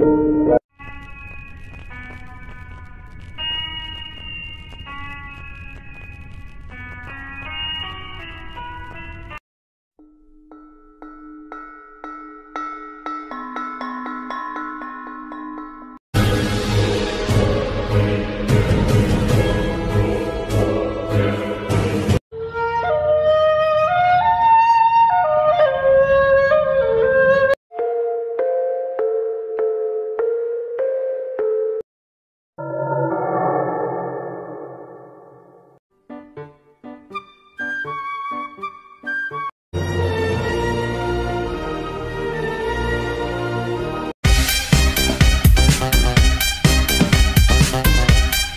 you.